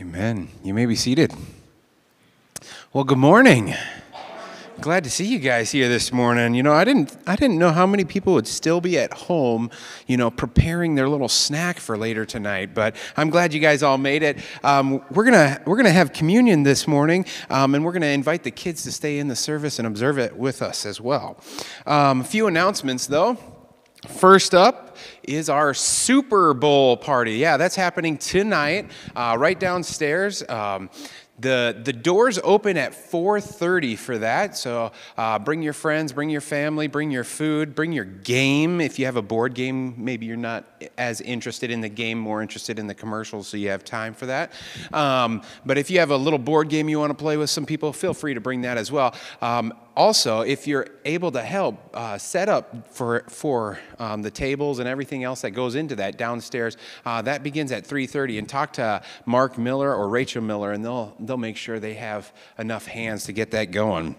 Amen. You may be seated. Well, good morning. Glad to see you guys here this morning. You know, I didn't I didn't know how many people would still be at home, you know, preparing their little snack for later tonight. But I'm glad you guys all made it. Um, we're gonna we're gonna have communion this morning, um, and we're gonna invite the kids to stay in the service and observe it with us as well. Um, a few announcements though. First up is our Super Bowl party. Yeah, that's happening tonight, uh, right downstairs. Um, the, the doors open at 4.30 for that, so uh, bring your friends, bring your family, bring your food, bring your game. If you have a board game, maybe you're not as interested in the game, more interested in the commercials, so you have time for that. Um, but if you have a little board game you want to play with some people, feel free to bring that as well. Um, also, if you're able to help uh, set up for, for um, the tables and everything else that goes into that downstairs, uh, that begins at 3.30. And talk to Mark Miller or Rachel Miller, and they'll, they'll make sure they have enough hands to get that going.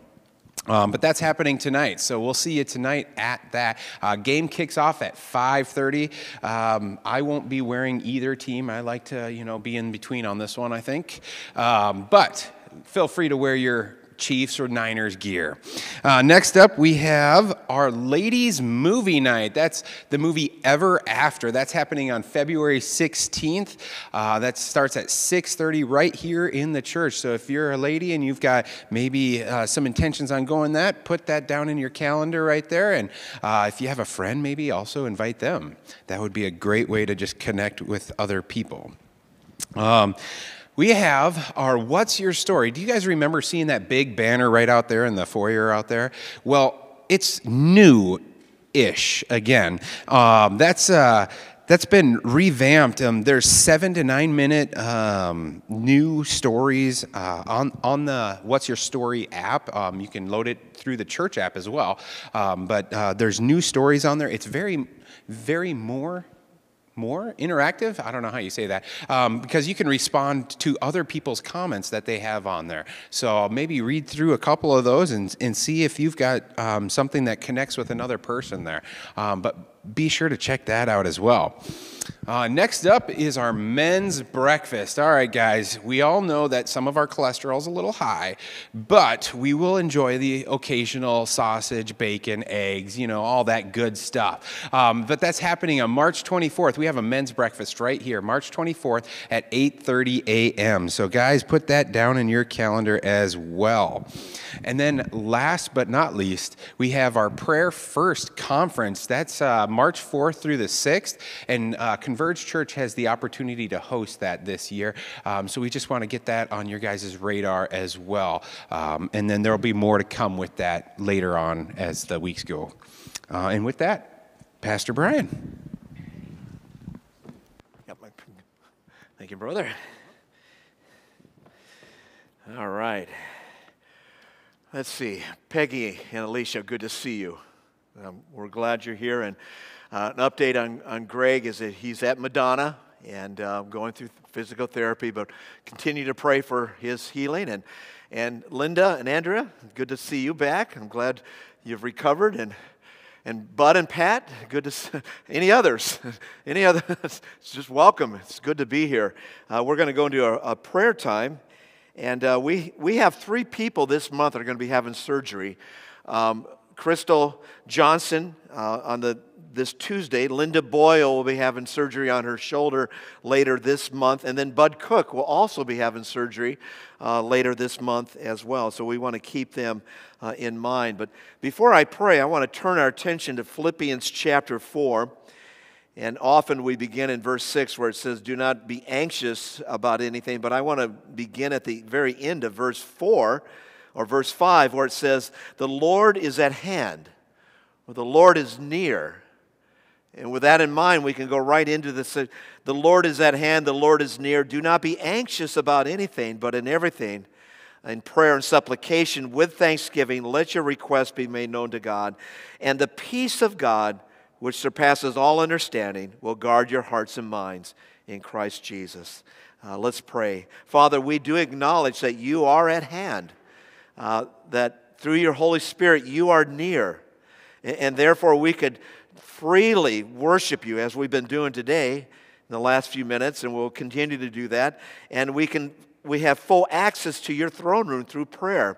Um, but that's happening tonight, so we'll see you tonight at that. Uh, game kicks off at 5:30. Um, I won't be wearing either team. I like to, you know, be in between on this one. I think, um, but feel free to wear your Chiefs or Niners gear. Uh, next up, we have our ladies' movie night. That's the movie Ever After. That's happening on February 16th. Uh, that starts at 6:30 right here in the church. So if you're a lady and you've got maybe uh, some intentions on going that, put that down in your calendar right there. And uh, if you have a friend, maybe also invite them. That would be a great way to just connect with other people. Um, we have our What's Your Story? Do you guys remember seeing that big banner right out there in the foyer out there? Well, it's new ish again. Um, that's. Uh, that's been revamped. Um, there's seven to nine minute um, new stories uh, on on the What's Your Story app. Um, you can load it through the church app as well. Um, but uh, there's new stories on there. It's very, very more more interactive. I don't know how you say that um, because you can respond to other people's comments that they have on there. So maybe read through a couple of those and, and see if you've got um, something that connects with another person there. Um, but be sure to check that out as well. Uh, next up is our men's breakfast. All right, guys, we all know that some of our cholesterol is a little high, but we will enjoy the occasional sausage, bacon, eggs, you know, all that good stuff. Um, but that's happening on March 24th. We have a men's breakfast right here, March 24th at 8:30 a.m. So, guys, put that down in your calendar as well. And then, last but not least, we have our Prayer First conference. That's uh, March 4th through the 6th, and uh, Converge Church has the opportunity to host that this year. Um, so we just want to get that on your guys' radar as well. Um, and then there will be more to come with that later on as the weeks go. Uh, and with that, Pastor Brian. Thank you, brother. All right. Let's see. Peggy and Alicia, good to see you. Um, we're glad you're here. And uh, an update on, on Greg is that he's at Madonna and uh, going through physical therapy, but continue to pray for his healing. And, and Linda and Andrea, good to see you back. I'm glad you've recovered. And, and Bud and Pat, good to see. Any others? Any others? just welcome. It's good to be here. Uh, we're going to go into a, a prayer time. And uh, we, we have three people this month that are going to be having surgery. Um, Crystal Johnson uh, on the this Tuesday. Linda Boyle will be having surgery on her shoulder later this month. And then Bud Cook will also be having surgery uh, later this month as well. So we want to keep them uh, in mind. But before I pray, I want to turn our attention to Philippians chapter 4. And often we begin in verse 6 where it says, Do not be anxious about anything. But I want to begin at the very end of verse 4 or verse 5 where it says, The Lord is at hand, or the Lord is near. And with that in mind, we can go right into this. The Lord is at hand, the Lord is near. Do not be anxious about anything, but in everything, in prayer and supplication, with thanksgiving, let your requests be made known to God. And the peace of God, which surpasses all understanding, will guard your hearts and minds in Christ Jesus. Uh, let's pray. Father, we do acknowledge that you are at hand, uh, that through your Holy Spirit you are near. And, and therefore, we could freely worship you as we've been doing today in the last few minutes, and we'll continue to do that. And we can we have full access to your throne room through prayer.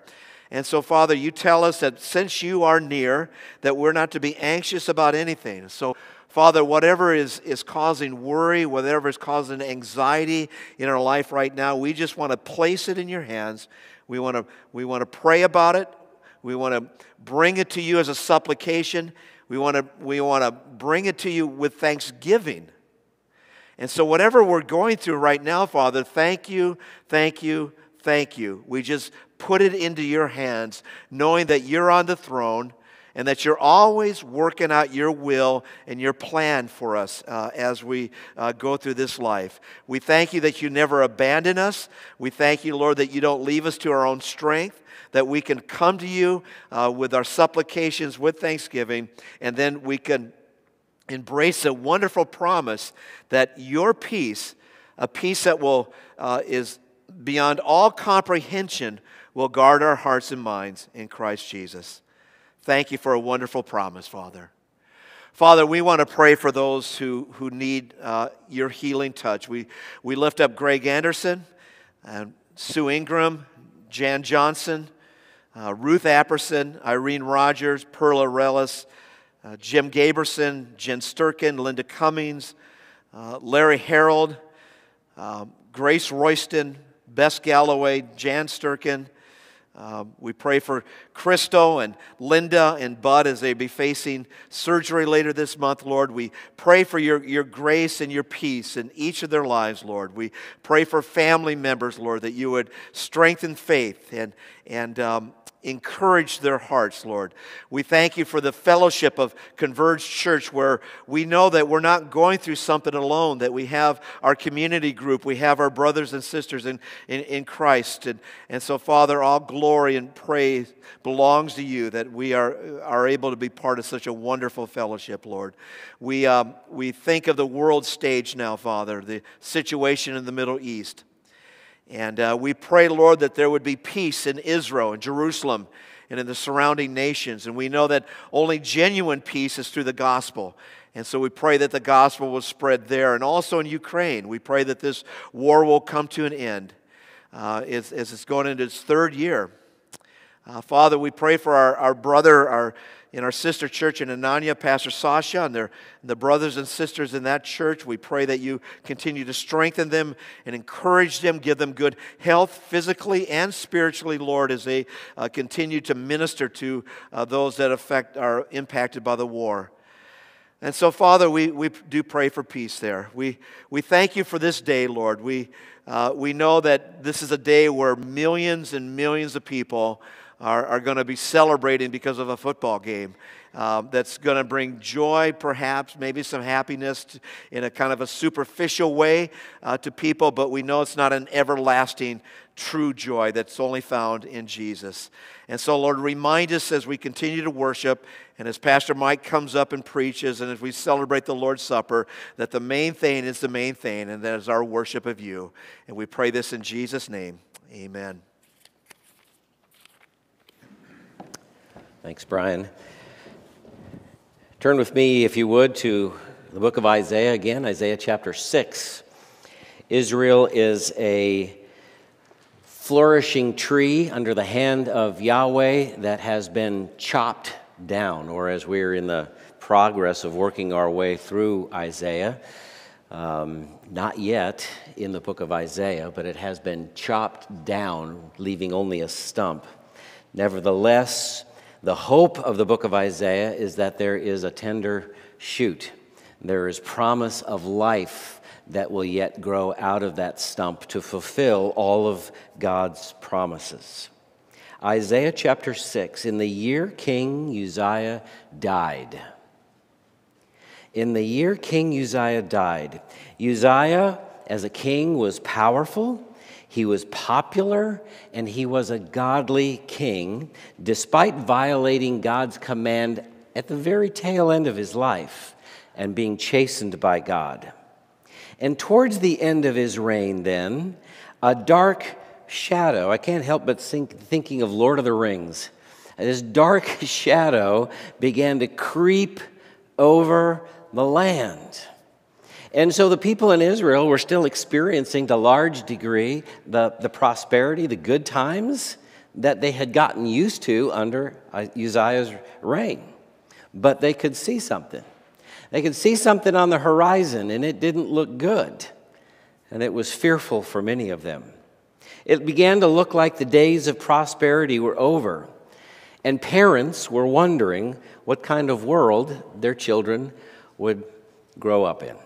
And so, Father, you tell us that since you are near, that we're not to be anxious about anything. So, Father, whatever is, is causing worry, whatever is causing anxiety in our life right now, we just want to place it in your hands. We want to, we want to pray about it. We want to bring it to you as a supplication. We want to, we want to bring it to you with thanksgiving. And so, whatever we're going through right now, Father, thank you, thank you, thank you. We just put it into your hands, knowing that you're on the throne and that you're always working out your will and your plan for us uh, as we uh, go through this life. We thank you that you never abandon us. We thank you, Lord, that you don't leave us to our own strength, that we can come to you uh, with our supplications, with thanksgiving, and then we can embrace a wonderful promise that your peace, a peace that will, uh, is beyond all comprehension, will guard our hearts and minds in Christ Jesus. Thank you for a wonderful promise, Father. Father, we want to pray for those who, who need uh, your healing touch. We, we lift up Greg Anderson, uh, Sue Ingram, Jan Johnson, uh, Ruth Apperson, Irene Rogers, Perla Relis, uh, Jim Gaberson, Jen Sturkin, Linda Cummings, uh, Larry Harold, um, Grace Royston, Bess Galloway, Jan Sturkin, um, we pray for Crystal and Linda and Bud as they be facing surgery later this month, Lord. We pray for your, your grace and your peace in each of their lives, Lord. We pray for family members, Lord, that you would strengthen faith and, and um, encourage their hearts, Lord. We thank you for the fellowship of Converge Church where we know that we're not going through something alone, that we have our community group, we have our brothers and sisters in, in, in Christ. And, and so, Father, all glory and praise belongs to you that we are, are able to be part of such a wonderful fellowship, Lord. We, um, we think of the world stage now, Father, the situation in the Middle East. And uh, we pray, Lord, that there would be peace in Israel and Jerusalem and in the surrounding nations. And we know that only genuine peace is through the gospel. And so we pray that the gospel will spread there and also in Ukraine. We pray that this war will come to an end uh, as, as it's going into its third year. Uh, Father, we pray for our, our brother, our in our sister church in Ananya, Pastor Sasha, and, their, the brothers and sisters in that church. We pray that you continue to strengthen them and encourage them, give them good health physically and spiritually, Lord, as they uh, continue to minister to uh, those that affect, are impacted by the war. And so, Father, we, we do pray for peace there. We, we thank you for this day, Lord. We, uh, we know that this is a day where millions and millions of people are, are going to be celebrating because of a football game. Um, that's going to bring joy, perhaps, maybe some happiness to, in a kind of a superficial way uh, to people, but we know it's not an everlasting, true joy that's only found in Jesus. And so, Lord, remind us as we continue to worship and as Pastor Mike comes up and preaches and as we celebrate the Lord's Supper, that the main thing is the main thing, and that is our worship of you. And we pray this in Jesus' name. Amen. Thanks, Brian. Turn with me, if you would, to the book of Isaiah again, Isaiah chapter 6. Israel is a flourishing tree under the hand of Yahweh that has been chopped down, or as we're in the progress of working our way through Isaiah, um, not yet in the book of Isaiah, but it has been chopped down, leaving only a stump. Nevertheless, the hope of the book of Isaiah is that there is a tender shoot. There is promise of life that will yet grow out of that stump to fulfill all of God's promises. Isaiah chapter 6 In the year King Uzziah died, in the year King Uzziah died, Uzziah as a king was powerful he was popular and he was a godly king, despite violating God's command at the very tail end of his life and being chastened by God. And towards the end of his reign, then, a dark shadow, I can't help but think, thinking of Lord of the Rings, this dark shadow began to creep over the land. And so the people in Israel were still experiencing to a large degree the, the prosperity, the good times that they had gotten used to under Uzziah's reign. But they could see something. They could see something on the horizon, and it didn't look good. And it was fearful for many of them. It began to look like the days of prosperity were over, and parents were wondering what kind of world their children would grow up in.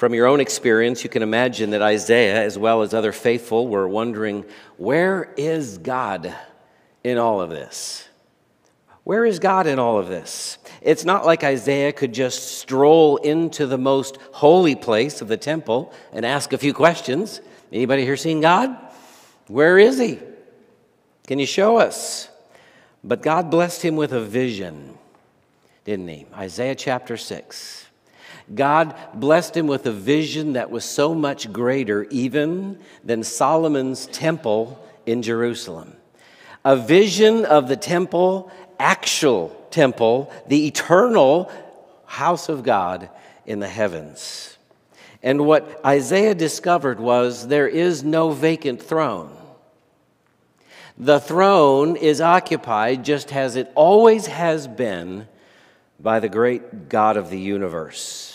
From your own experience, you can imagine that Isaiah, as well as other faithful, were wondering where is God in all of this? Where is God in all of this? It's not like Isaiah could just stroll into the most holy place of the temple and ask a few questions. Anybody here seen God? Where is he? Can you show us? But God blessed him with a vision, didn't he? Isaiah chapter 6. God blessed him with a vision that was so much greater even than Solomon's temple in Jerusalem. A vision of the temple, actual temple, the eternal house of God in the heavens. And what Isaiah discovered was there is no vacant throne. The throne is occupied just as it always has been by the great God of the universe.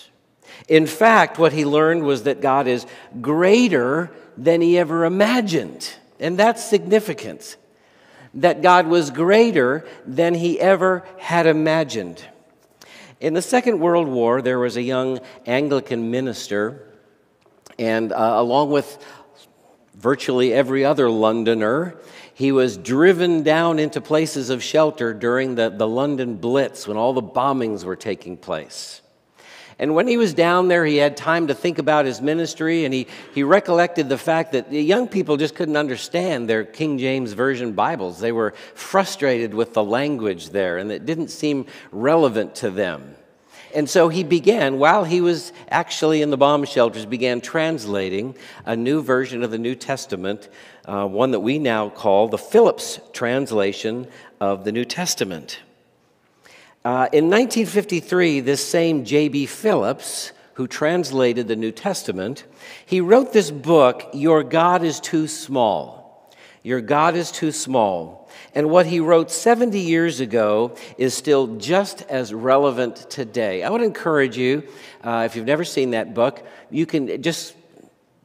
In fact, what he learned was that God is greater than he ever imagined. And that's significant. That God was greater than he ever had imagined. In the Second World War, there was a young Anglican minister, and uh, along with virtually every other Londoner, he was driven down into places of shelter during the, the London Blitz when all the bombings were taking place. And when he was down there, he had time to think about his ministry, and he, he recollected the fact that the young people just couldn't understand their King James Version Bibles. They were frustrated with the language there, and it didn't seem relevant to them. And so he began, while he was actually in the bomb shelters, began translating a new version of the New Testament, uh, one that we now call the Phillips translation of the New Testament. Uh, in 1953, this same J.B. Phillips, who translated the New Testament, he wrote this book, Your God is Too Small. Your God is Too Small. And what he wrote 70 years ago is still just as relevant today. I would encourage you, uh, if you've never seen that book, you can just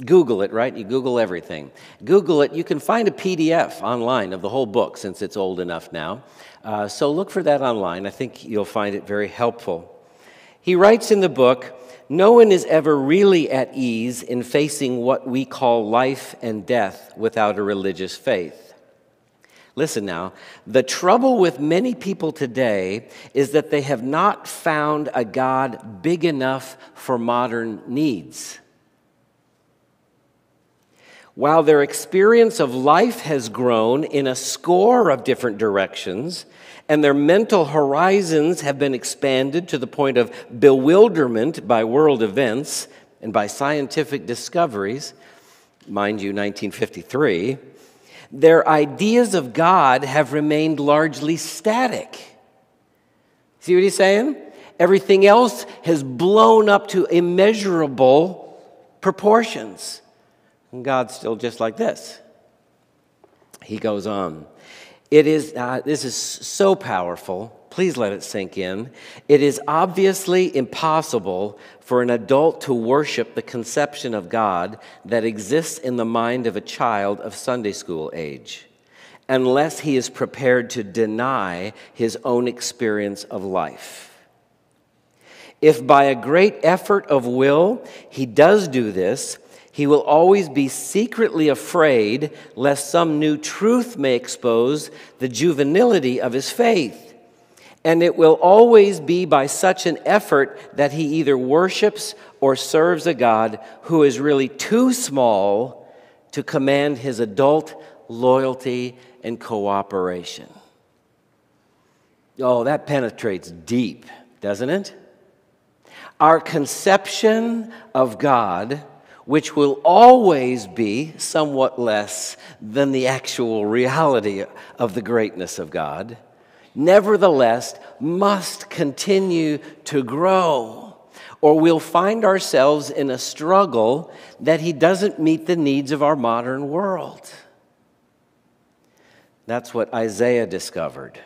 Google it, right? You Google everything. Google it. You can find a PDF online of the whole book since it's old enough now. Uh, so look for that online. I think you'll find it very helpful. He writes in the book No one is ever really at ease in facing what we call life and death without a religious faith. Listen now, the trouble with many people today is that they have not found a God big enough for modern needs. While their experience of life has grown in a score of different directions, and their mental horizons have been expanded to the point of bewilderment by world events and by scientific discoveries, mind you, 1953, their ideas of God have remained largely static. See what he's saying? Everything else has blown up to immeasurable proportions. And God's still just like this. He goes on. It is, uh, this is so powerful. Please let it sink in. It is obviously impossible for an adult to worship the conception of God that exists in the mind of a child of Sunday school age unless he is prepared to deny his own experience of life. If by a great effort of will he does do this, he will always be secretly afraid lest some new truth may expose the juvenility of his faith. And it will always be by such an effort that he either worships or serves a God who is really too small to command his adult loyalty and cooperation. Oh, that penetrates deep, doesn't it? Our conception of God which will always be somewhat less than the actual reality of the greatness of God, nevertheless must continue to grow. or we'll find ourselves in a struggle that he doesn't meet the needs of our modern world. That's what Isaiah discovered.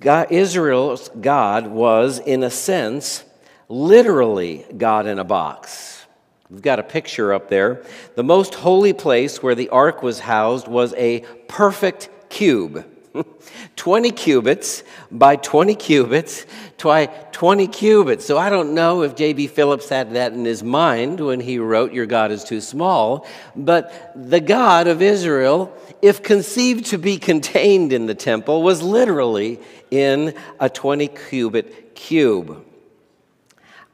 God, Israel's God was, in a sense, literally God in a box. We've got a picture up there. The most holy place where the ark was housed was a perfect cube. 20 cubits by 20 cubits by 20 cubits. So I don't know if J.B. Phillips had that in his mind when he wrote, Your God is too small. But the God of Israel, if conceived to be contained in the temple, was literally in a 20 cubit cube.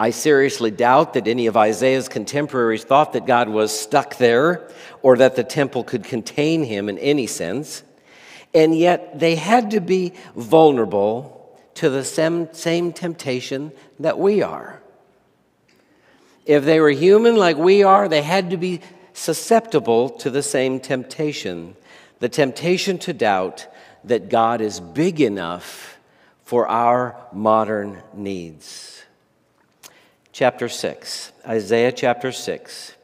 I seriously doubt that any of Isaiah's contemporaries thought that God was stuck there or that the temple could contain him in any sense. And yet they had to be vulnerable to the same, same temptation that we are. If they were human like we are, they had to be susceptible to the same temptation the temptation to doubt that God is big enough for our modern needs. Chapter 6, Isaiah chapter 6.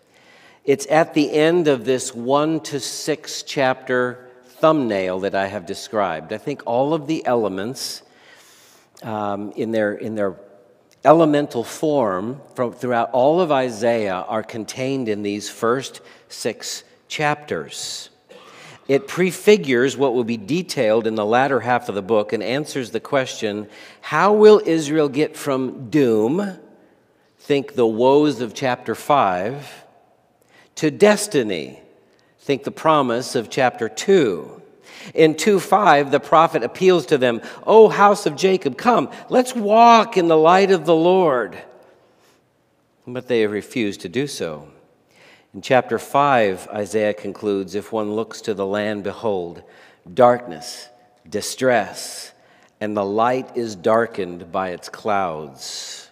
It's at the end of this one to six chapter thumbnail that I have described. I think all of the elements um, in, their, in their elemental form from, throughout all of Isaiah are contained in these first six chapters. It prefigures what will be detailed in the latter half of the book and answers the question how will Israel get from doom, think the woes of chapter 5, to destiny, Think the promise of chapter 2. In 2 5, the prophet appeals to them, O house of Jacob, come, let's walk in the light of the Lord. But they have refused to do so. In chapter 5, Isaiah concludes If one looks to the land, behold, darkness, distress, and the light is darkened by its clouds.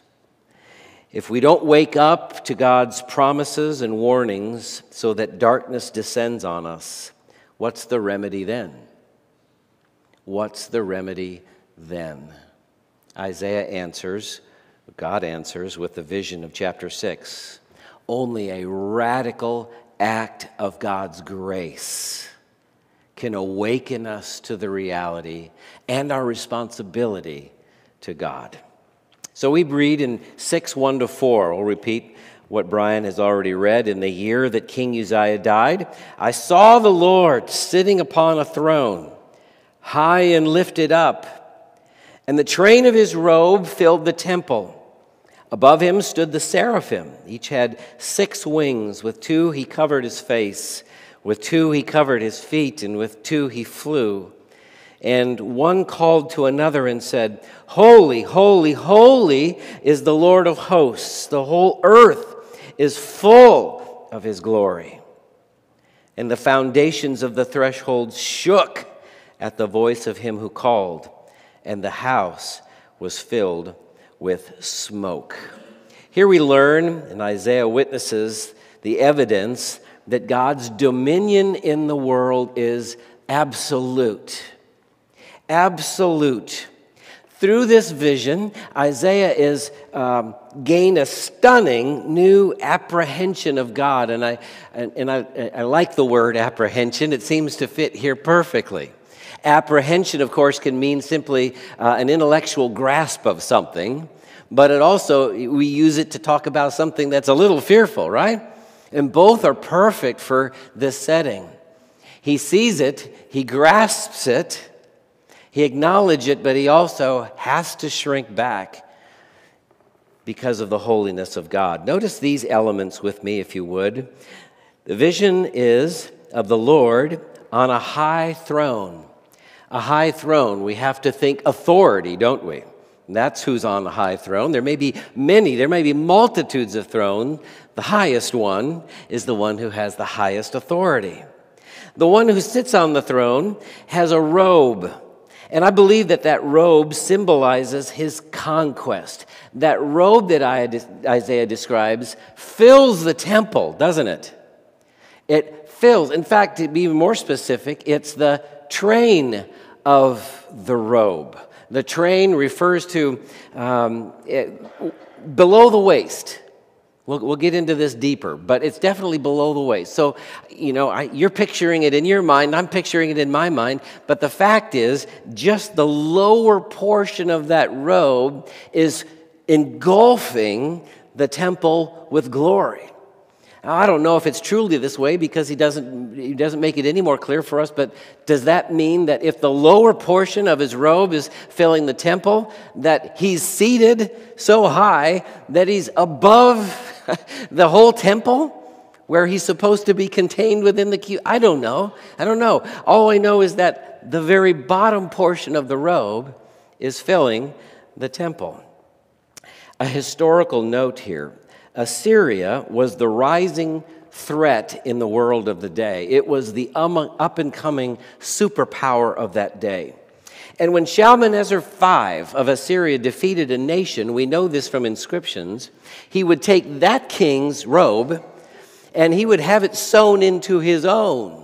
If we don't wake up to God's promises and warnings so that darkness descends on us, what's the remedy then? What's the remedy then? Isaiah answers, God answers with the vision of chapter 6 only a radical act of God's grace can awaken us to the reality and our responsibility to God. So we read in 6 1 to 4. I'll repeat what Brian has already read. In the year that King Uzziah died, I saw the Lord sitting upon a throne, high and lifted up, and the train of his robe filled the temple. Above him stood the seraphim. Each had six wings. With two he covered his face, with two he covered his feet, and with two he flew. And one called to another and said, Holy, holy, holy is the Lord of hosts. The whole earth is full of his glory. And the foundations of the threshold shook at the voice of him who called, and the house was filled with smoke. Here we learn, and Isaiah witnesses the evidence that God's dominion in the world is absolute absolute. Through this vision, Isaiah is um, gained a stunning new apprehension of God, and I and, and I, I like the word apprehension. It seems to fit here perfectly. Apprehension, of course, can mean simply uh, an intellectual grasp of something, but it also we use it to talk about something that's a little fearful, right? And both are perfect for this setting. He sees it, he grasps it, he acknowledged it, but he also has to shrink back because of the holiness of God. Notice these elements with me, if you would. The vision is of the Lord on a high throne. A high throne, we have to think authority, don't we? That's who's on the high throne. There may be many, there may be multitudes of thrones. The highest one is the one who has the highest authority. The one who sits on the throne has a robe and I believe that that robe symbolizes his conquest. That robe that Isaiah describes fills the temple, doesn't it? It fills, in fact, to be more specific, it's the train of the robe. The train refers to um, it, below the waist. We'll, we'll get into this deeper, but it's definitely below the waist. So, you know, I, you're picturing it in your mind, I'm picturing it in my mind, but the fact is, just the lower portion of that robe is engulfing the temple with glory. Now, I don't know if it's truly this way because he doesn't, he doesn't make it any more clear for us, but does that mean that if the lower portion of his robe is filling the temple, that he's seated so high that he's above the whole temple? Where he's supposed to be contained within the cube? I don't know. I don't know. All I know is that the very bottom portion of the robe is filling the temple. A historical note here Assyria was the rising threat in the world of the day, it was the um, up and coming superpower of that day. And when Shalmaneser V of Assyria defeated a nation, we know this from inscriptions, he would take that king's robe and he would have it sewn into his own.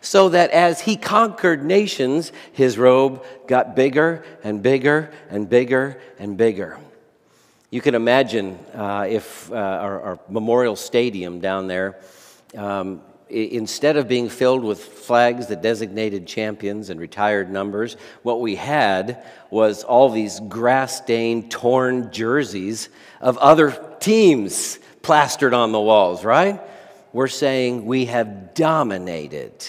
So that as he conquered nations, his robe got bigger and bigger and bigger and bigger. You can imagine uh, if uh, our, our, memorial stadium down there, um, instead of being filled with flags that designated champions and retired numbers, what we had was all these grass stained, torn jerseys of other teams plastered on the walls, right? We're saying we have dominated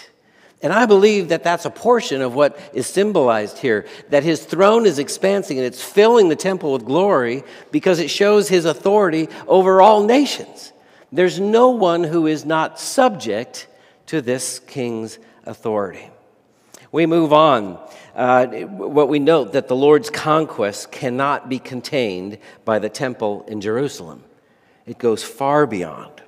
and I believe that that's a portion of what is symbolized here that his throne is expanding and it's filling the temple with glory because it shows his authority over all nations. There's no one who is not subject to this king's authority. We move on. Uh, what we note that the Lord's conquest cannot be contained by the temple in Jerusalem, it goes far beyond.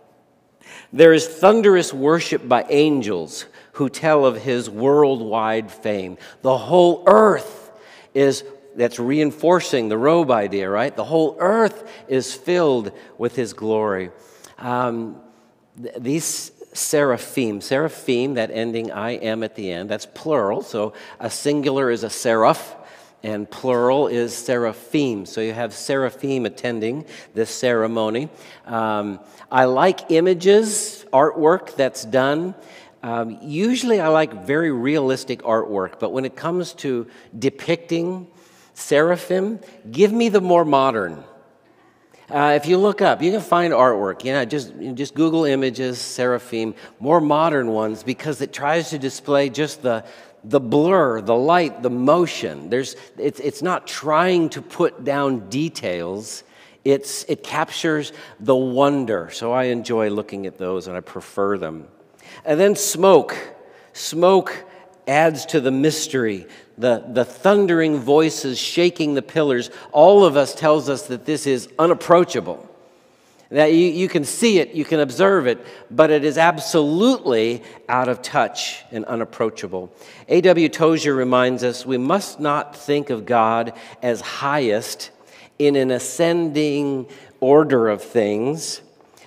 There is thunderous worship by angels who tell of his worldwide fame. The whole earth is that's reinforcing the robe idea, right? The whole earth is filled with his glory. Um, th- these seraphim, seraphim, that ending I am at the end, that's plural. So a singular is a seraph, and plural is seraphim. So you have seraphim attending this ceremony. Um, I like images, artwork that's done. Um, usually, I like very realistic artwork, but when it comes to depicting seraphim, give me the more modern. Uh, if you look up, you can find artwork. You know, just just Google images, seraphim, more modern ones, because it tries to display just the the blur, the light, the motion. There's, it's, it's not trying to put down details. It's, it captures the wonder. So I enjoy looking at those and I prefer them. And then smoke. Smoke adds to the mystery. The, the thundering voices shaking the pillars, all of us tells us that this is unapproachable. That you, you can see it, you can observe it, but it is absolutely out of touch and unapproachable. A.W. Tozer reminds us we must not think of God as highest in an ascending order of things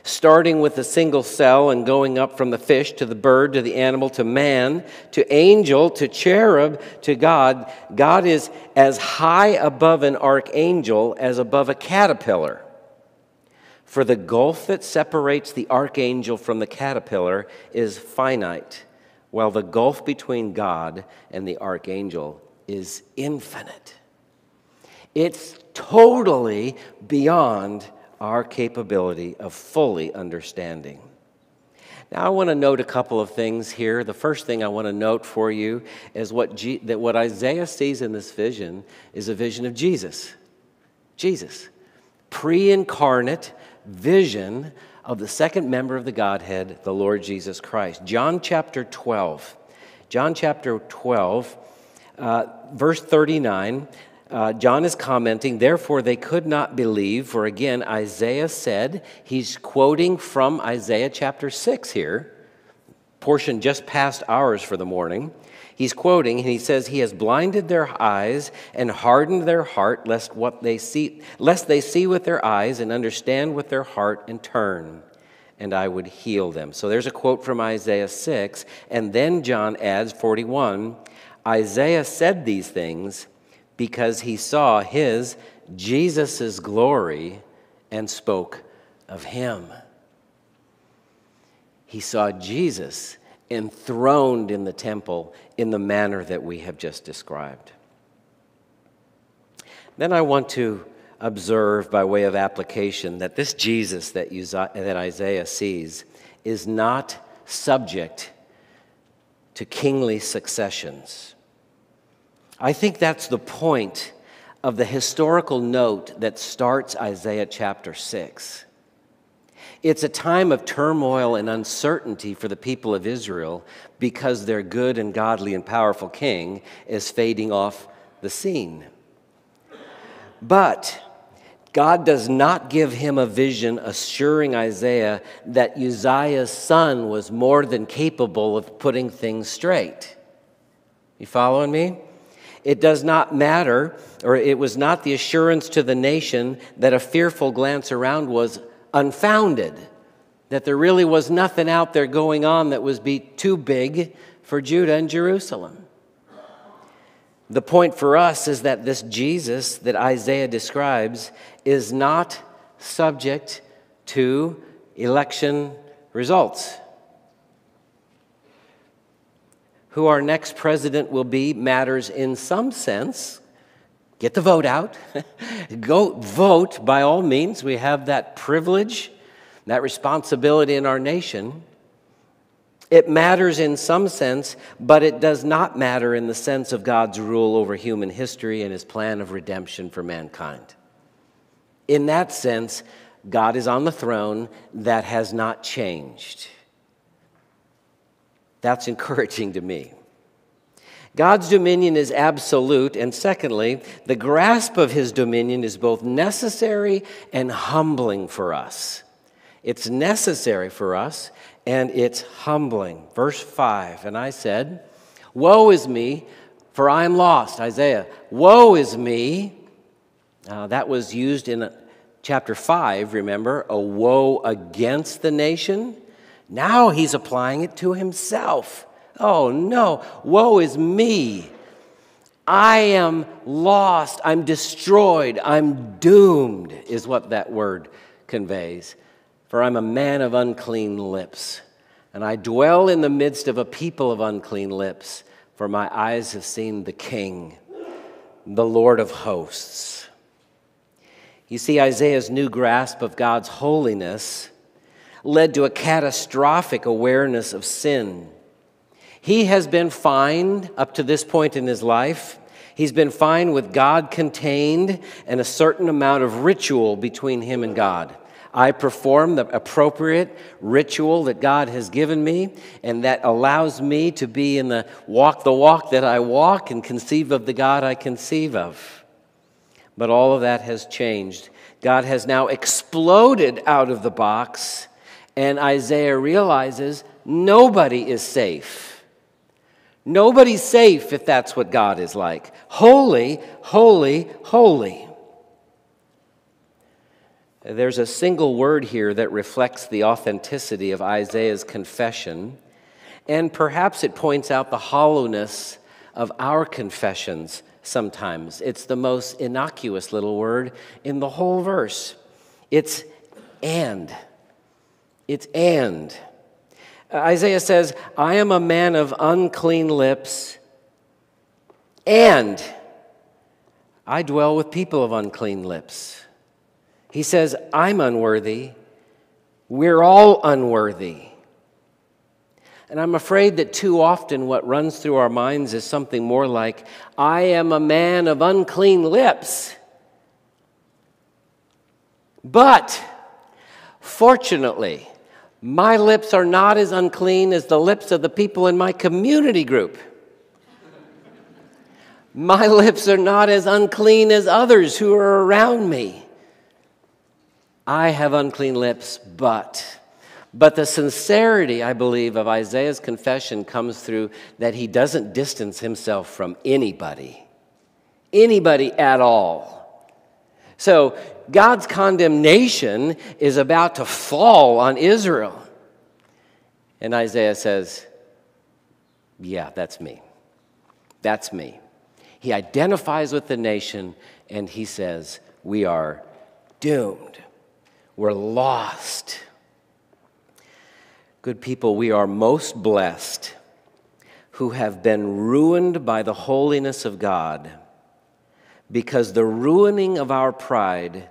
starting with a single cell and going up from the fish to the bird to the animal to man to angel to cherub to God. God is as high above an archangel as above a caterpillar. For the gulf that separates the archangel from the caterpillar is finite, while the gulf between God and the archangel is infinite. It's totally beyond our capability of fully understanding. Now, I want to note a couple of things here. The first thing I want to note for you is what, G- that what Isaiah sees in this vision is a vision of Jesus. Jesus. Pre incarnate vision of the second member of the Godhead, the Lord Jesus Christ. John chapter 12. John chapter 12, uh, verse 39 uh, John is commenting, therefore they could not believe, for again, Isaiah said, he's quoting from Isaiah chapter 6 here, portion just past ours for the morning. He's quoting, and he says, He has blinded their eyes and hardened their heart, lest what they see, lest they see with their eyes and understand with their heart and turn, and I would heal them. So there's a quote from Isaiah 6, and then John adds 41, Isaiah said these things because he saw his, Jesus' glory, and spoke of him. He saw Jesus enthroned in the temple in the manner that we have just described. Then I want to observe, by way of application, that this Jesus that, that Isaiah sees is not subject to kingly successions. I think that's the point of the historical note that starts Isaiah chapter 6. It's a time of turmoil and uncertainty for the people of Israel because their good and godly and powerful king is fading off the scene. But God does not give him a vision assuring Isaiah that Uzziah's son was more than capable of putting things straight. You following me? It does not matter, or it was not the assurance to the nation that a fearful glance around was unfounded, that there really was nothing out there going on that was be too big for Judah and Jerusalem. The point for us is that this Jesus that Isaiah describes is not subject to election results. Who our next president will be matters in some sense. Get the vote out. Go vote by all means. We have that privilege, that responsibility in our nation. It matters in some sense, but it does not matter in the sense of God's rule over human history and his plan of redemption for mankind. In that sense, God is on the throne that has not changed. That's encouraging to me. God's dominion is absolute, and secondly, the grasp of his dominion is both necessary and humbling for us. It's necessary for us and it's humbling. Verse 5 And I said, Woe is me, for I am lost. Isaiah, woe is me. Uh, that was used in chapter 5, remember, a woe against the nation. Now he's applying it to himself. Oh no, woe is me. I am lost. I'm destroyed. I'm doomed, is what that word conveys. For I'm a man of unclean lips, and I dwell in the midst of a people of unclean lips, for my eyes have seen the King, the Lord of hosts. You see, Isaiah's new grasp of God's holiness led to a catastrophic awareness of sin. He has been fine up to this point in his life. He's been fine with God contained and a certain amount of ritual between him and God. I perform the appropriate ritual that God has given me, and that allows me to be in the walk the walk that I walk and conceive of the God I conceive of. But all of that has changed. God has now exploded out of the box, and Isaiah realizes nobody is safe. Nobody's safe if that's what God is like. Holy, holy, holy. There's a single word here that reflects the authenticity of Isaiah's confession, and perhaps it points out the hollowness of our confessions sometimes. It's the most innocuous little word in the whole verse. It's and. It's and. Isaiah says, I am a man of unclean lips, and I dwell with people of unclean lips. He says, I'm unworthy. We're all unworthy. And I'm afraid that too often what runs through our minds is something more like, I am a man of unclean lips. But fortunately, my lips are not as unclean as the lips of the people in my community group. My lips are not as unclean as others who are around me. I have unclean lips, but. But the sincerity, I believe, of Isaiah's confession comes through that he doesn't distance himself from anybody, anybody at all. So God's condemnation is about to fall on Israel. And Isaiah says, Yeah, that's me. That's me. He identifies with the nation and he says, We are doomed. We're lost. Good people, we are most blessed who have been ruined by the holiness of God because the ruining of our pride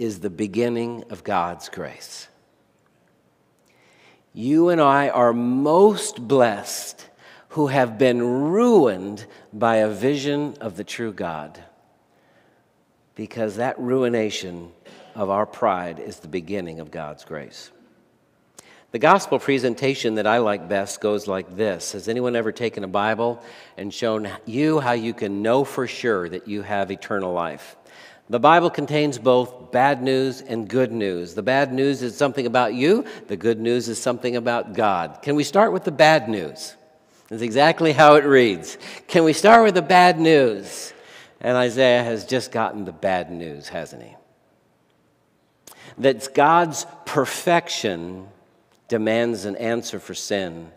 is the beginning of God's grace. You and I are most blessed who have been ruined by a vision of the true God because that ruination of our pride is the beginning of God's grace. The gospel presentation that I like best goes like this Has anyone ever taken a Bible and shown you how you can know for sure that you have eternal life? The Bible contains both bad news and good news. The bad news is something about you, the good news is something about God. Can we start with the bad news? That's exactly how it reads. Can we start with the bad news? And Isaiah has just gotten the bad news, hasn't he? That God's perfection demands an answer for sin,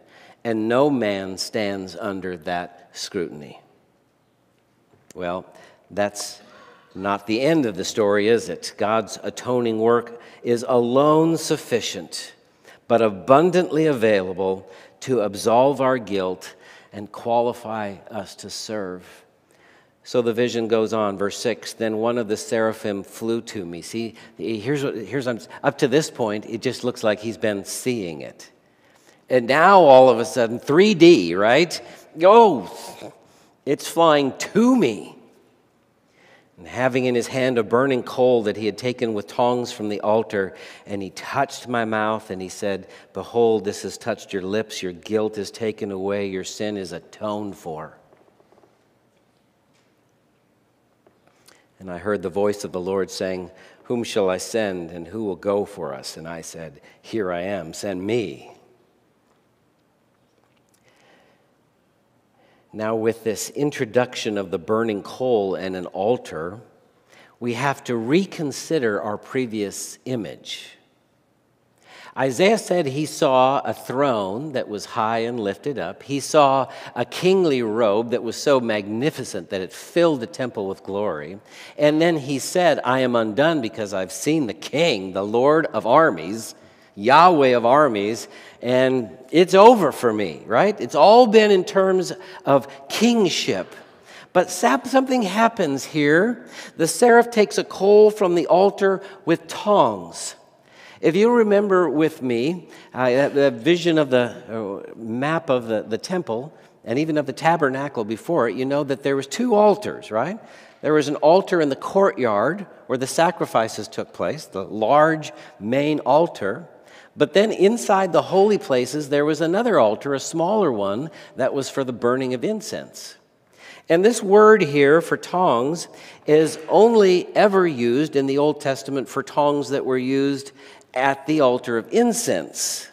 and no man stands under that scrutiny. Well, that's not the end of the story, is it? God's atoning work is alone sufficient, but abundantly available to absolve our guilt and qualify us to serve. So the vision goes on, verse 6. Then one of the seraphim flew to me. See, here's what, here's up to this point, it just looks like he's been seeing it. And now all of a sudden, 3D, right? Oh, it's flying to me. And having in his hand a burning coal that he had taken with tongs from the altar, and he touched my mouth, and he said, Behold, this has touched your lips, your guilt is taken away, your sin is atoned for. And I heard the voice of the Lord saying, Whom shall I send, and who will go for us? And I said, Here I am, send me. Now, with this introduction of the burning coal and an altar, we have to reconsider our previous image. Isaiah said he saw a throne that was high and lifted up. He saw a kingly robe that was so magnificent that it filled the temple with glory. And then he said, I am undone because I've seen the king, the Lord of armies, Yahweh of armies, and it's over for me, right? It's all been in terms of kingship. But something happens here. The seraph takes a coal from the altar with tongs. If you remember with me uh, the vision of the uh, map of the, the temple and even of the tabernacle before it, you know that there was two altars, right? There was an altar in the courtyard where the sacrifices took place, the large main altar. But then inside the holy places, there was another altar, a smaller one, that was for the burning of incense. And this word here for tongs is only ever used in the Old Testament for tongs that were used at the altar of incense.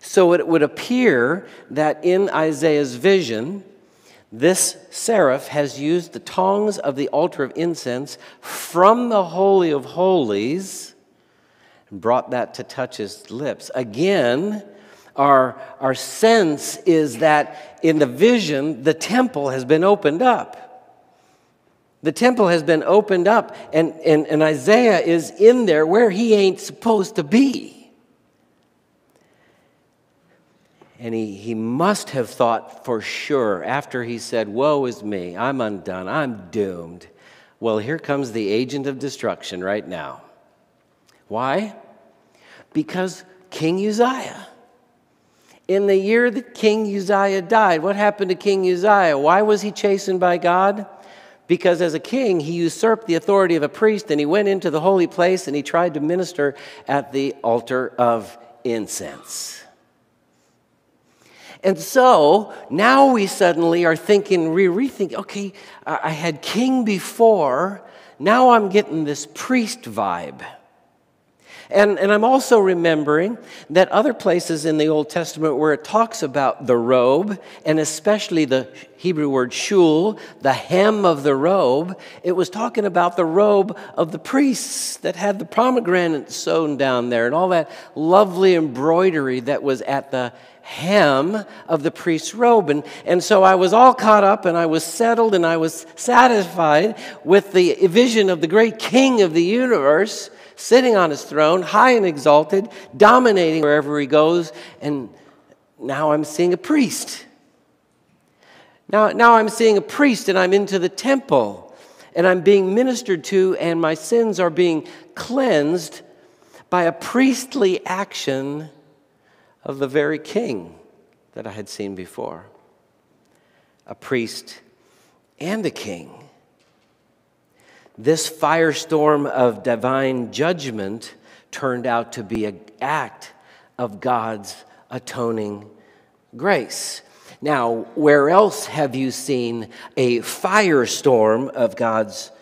So it would appear that in Isaiah's vision, this seraph has used the tongs of the altar of incense from the Holy of Holies and brought that to touch his lips. Again, our, our sense is that in the vision, the temple has been opened up. The temple has been opened up, and, and, and Isaiah is in there where he ain't supposed to be. And he, he must have thought for sure after he said, Woe is me, I'm undone, I'm doomed. Well, here comes the agent of destruction right now. Why? Because King Uzziah. In the year that King Uzziah died, what happened to King Uzziah? Why was he chastened by God? because as a king, he usurped the authority of a priest and he went into the holy place and he tried to minister at the altar of incense. And so now we suddenly are thinking, we rethink, okay, I had king before, now I'm getting this priest vibe. And, and I'm also remembering that other places in the Old Testament where it talks about the robe, and especially the Hebrew word shul, the hem of the robe, it was talking about the robe of the priests that had the pomegranate sewn down there and all that lovely embroidery that was at the hem of the priest's robe. And, and so I was all caught up and I was settled and I was satisfied with the vision of the great king of the universe sitting on his throne, high and exalted, dominating wherever he goes. And now I'm seeing a priest. Now, now I'm seeing a priest and I'm into the temple and I'm being ministered to, and my sins are being cleansed by a priestly action of the very king that I had seen before a priest and a king. This firestorm of divine judgment turned out to be an act of God's atoning grace. Now, where else have you seen a firestorm of God's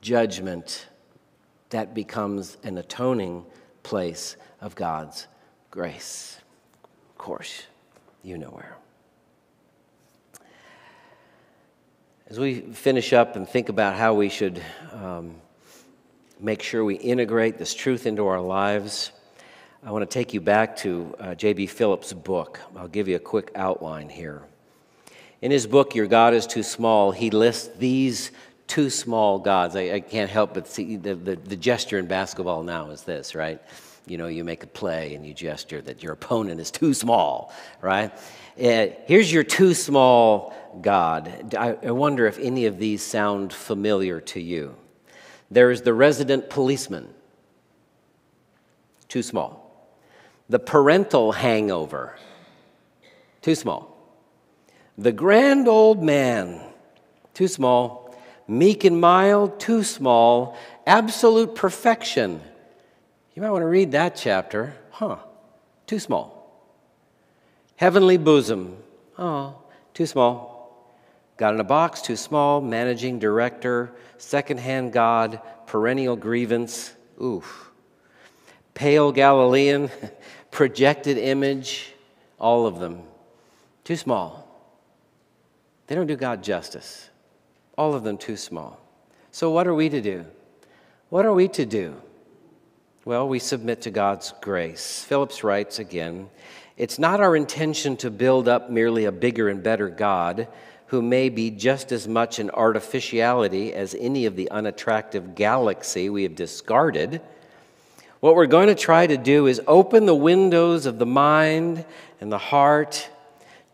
judgment that becomes an atoning place of God's grace? Of course, you know where. As we finish up and think about how we should um, make sure we integrate this truth into our lives, I want to take you back to uh, J.B. Phillips' book. I'll give you a quick outline here. In his book, Your God is Too Small, he lists these two small gods. I, I can't help but see the, the, the gesture in basketball now is this, right? You know, you make a play and you gesture that your opponent is too small, right? Uh, here's your too small God. I, wonder if any of these sound familiar to you. There is the resident policeman, too small. The parental hangover, too small. The grand old man, too small. Meek and mild, too small. Absolute perfection. You might want to read that chapter. Huh, too small. Heavenly bosom, oh, too small. God in a box, too small, managing director, secondhand God, perennial grievance, oof. Pale Galilean, projected image, all of them, too small. They don't do God justice. All of them too small. So, what are we to do? What are we to do? Well, we submit to God's grace. Phillips writes again It's not our intention to build up merely a bigger and better God who may be just as much an artificiality as any of the unattractive galaxy we have discarded. What we're going to try to do is open the windows of the mind and the heart,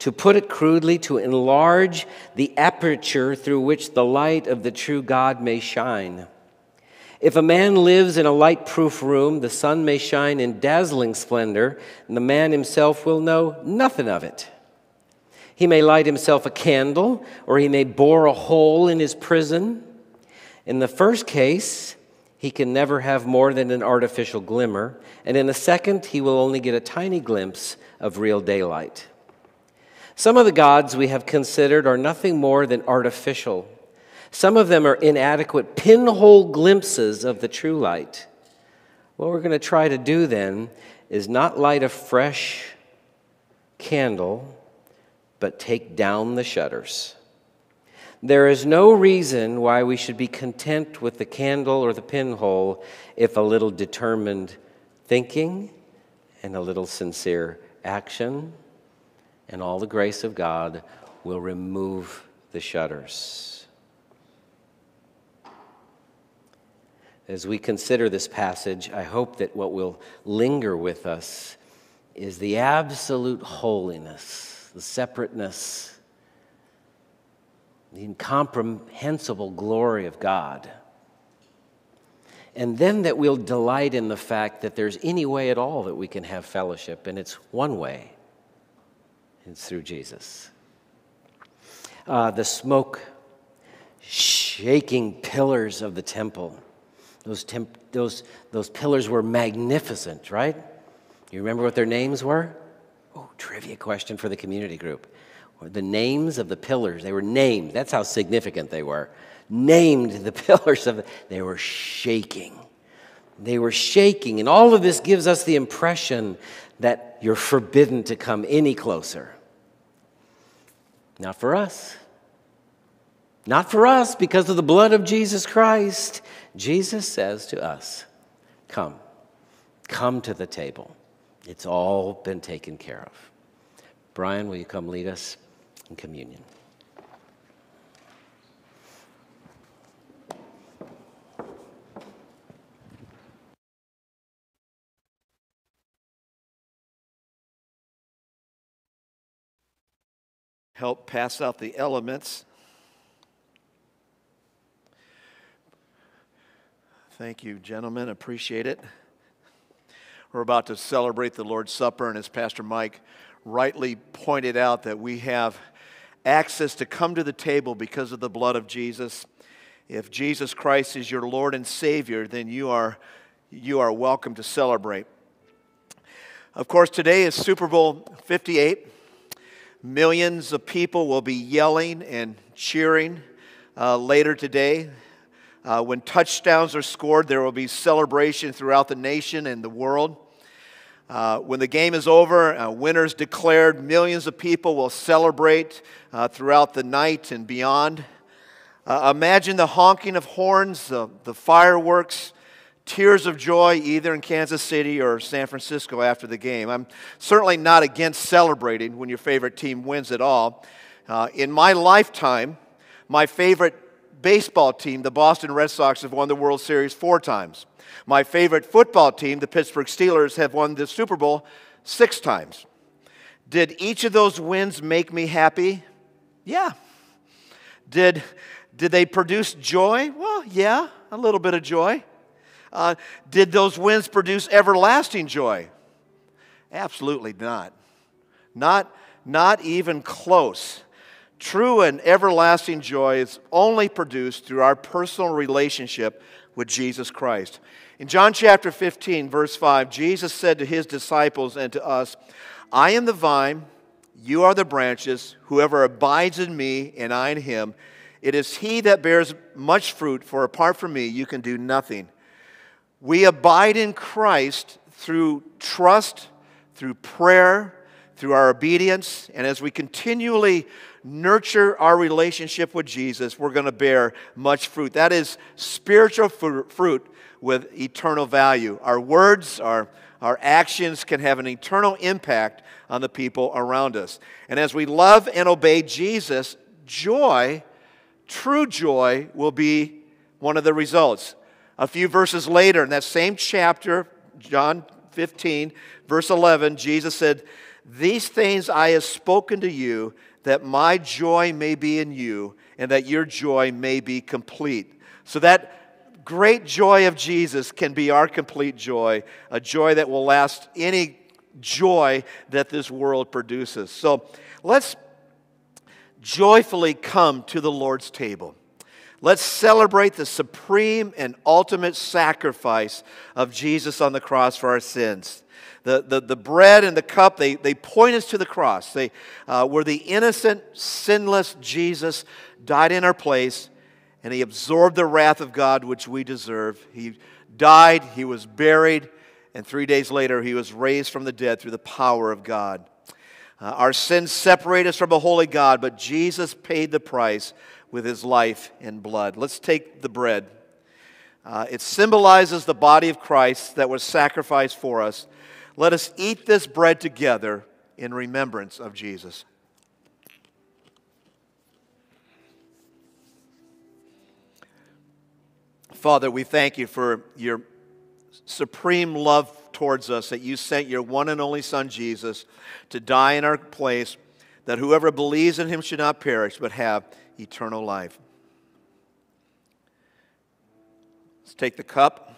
to put it crudely, to enlarge the aperture through which the light of the true God may shine. If a man lives in a light proof room, the sun may shine in dazzling splendor, and the man himself will know nothing of it. He may light himself a candle, or he may bore a hole in his prison. In the first case, he can never have more than an artificial glimmer, and in the second, he will only get a tiny glimpse of real daylight. Some of the gods we have considered are nothing more than artificial. Some of them are inadequate pinhole glimpses of the true light. What we're going to try to do then is not light a fresh candle but take down the shutters. There is no reason why we should be content with the candle or the pinhole if a little determined thinking and a little sincere action and all the grace of God will remove the shutters. As we consider this passage, I hope that what will linger with us is the absolute holiness the separateness, the incomprehensible glory of God. And then that we'll delight in the fact that there's any way at all that we can have fellowship, and it's one way it's through Jesus. Uh, the smoke shaking pillars of the temple. Those, temp- those, those pillars were magnificent, right? You remember what their names were? Oh, trivia question for the community group. The names of the pillars, they were named. That's how significant they were. Named the pillars of, they were shaking. They were shaking, and all of this gives us the impression that you're forbidden to come any closer. Not for us. Not for us because of the blood of Jesus Christ. Jesus says to us, Come, come to the table. It's all been taken care of. Brian, will you come lead us in communion? help pass out the elements. Thank you, gentlemen. Appreciate it. We're about to celebrate the Lord's Supper, and as Pastor Mike rightly pointed out, that we have access to come to the table because of the blood of Jesus. If Jesus Christ is your Lord and Savior, then you are, you are welcome to celebrate. Of course, today is Super Bowl 58. Millions of people will be yelling and cheering uh, later today. Uh, when touchdowns are scored, there will be celebration throughout the nation and the world. Uh, when the game is over, uh, winners declared, millions of people will celebrate uh, throughout the night and beyond. Uh, imagine the honking of horns, the, the fireworks, tears of joy either in Kansas City or San Francisco after the game. I'm certainly not against celebrating when your favorite team wins at all. Uh, in my lifetime, my favorite baseball team, the Boston Red Sox, have won the World Series four times. My favorite football team, the Pittsburgh Steelers, have won the Super Bowl six times. Did each of those wins make me happy? Yeah. Did, did they produce joy? Well, yeah, a little bit of joy. Uh, did those wins produce everlasting joy? Absolutely not. Not, not even close. True and everlasting joy is only produced through our personal relationship with Jesus Christ. In John chapter 15, verse 5, Jesus said to his disciples and to us, I am the vine, you are the branches. Whoever abides in me and I in him, it is he that bears much fruit, for apart from me you can do nothing. We abide in Christ through trust, through prayer, through our obedience, and as we continually nurture our relationship with Jesus, we're going to bear much fruit. That is spiritual fruit with eternal value. Our words, our, our actions can have an eternal impact on the people around us. And as we love and obey Jesus, joy, true joy, will be one of the results. A few verses later, in that same chapter, John 15, verse 11, Jesus said, These things I have spoken to you, that my joy may be in you, and that your joy may be complete. So that great joy of Jesus can be our complete joy, a joy that will last any joy that this world produces. So let's joyfully come to the Lord's table. Let's celebrate the supreme and ultimate sacrifice of Jesus on the cross for our sins. The, the, the bread and the cup, they, they point us to the cross. They, uh, where the innocent, sinless Jesus died in our place, and he absorbed the wrath of God which we deserve. He died, he was buried, and three days later, he was raised from the dead through the power of God. Uh, our sins separate us from a holy God, but Jesus paid the price with his life and blood. Let's take the bread. Uh, it symbolizes the body of Christ that was sacrificed for us. Let us eat this bread together in remembrance of Jesus. Father, we thank you for your supreme love towards us, that you sent your one and only Son, Jesus, to die in our place, that whoever believes in him should not perish, but have eternal life. Let's take the cup.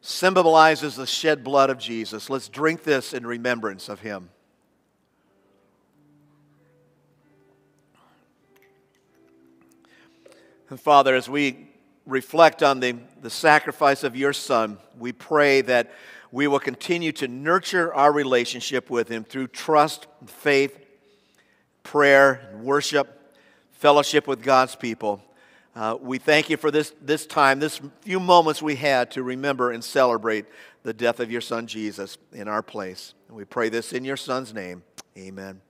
Symbolizes the shed blood of Jesus. Let's drink this in remembrance of him. And Father, as we reflect on the, the sacrifice of your Son, we pray that we will continue to nurture our relationship with him through trust, faith, prayer, worship fellowship with God's people. Uh, we thank you for this, this time, this few moments we had to remember and celebrate the death of your son Jesus in our place. And we pray this in your son's name. Amen.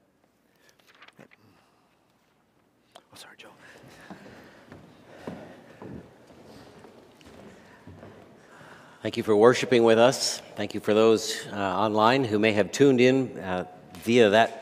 Oh, sorry, Joe. Thank you for worshiping with us. Thank you for those uh, online who may have tuned in uh, via that,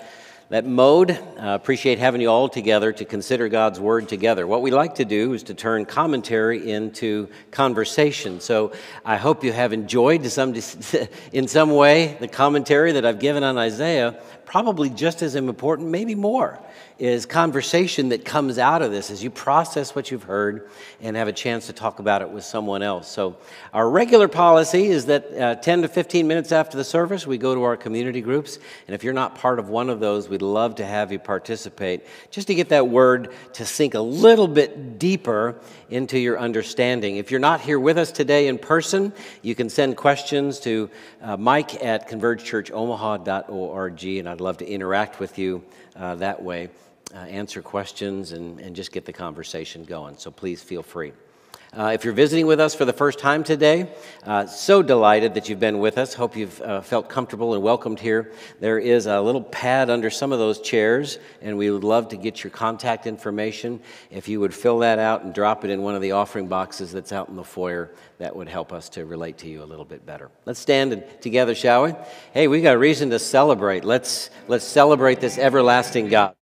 that mode. Uh, appreciate having you all together to consider God's Word together. What we like to do is to turn commentary into conversation. So I hope you have enjoyed some, in some way the commentary that I've given on Isaiah, probably just as important, maybe more is conversation that comes out of this as you process what you've heard and have a chance to talk about it with someone else. So, our regular policy is that uh, 10 to 15 minutes after the service, we go to our community groups. And if you're not part of one of those, we'd love to have you participate just to get that word to sink a little bit deeper into your understanding. If you're not here with us today in person, you can send questions to uh, mike at convergechurchomaha.org, and I'd love to interact with you uh, that way uh, answer questions and, and just get the conversation going. So please feel free. Uh, if you're visiting with us for the first time today, uh, so delighted that you've been with us. Hope you've uh, felt comfortable and welcomed here. There is a little pad under some of those chairs, and we would love to get your contact information. If you would fill that out and drop it in one of the offering boxes that's out in the foyer, that would help us to relate to you a little bit better. Let's stand together, shall we? Hey, we got a reason to celebrate. Let's let's celebrate this everlasting God.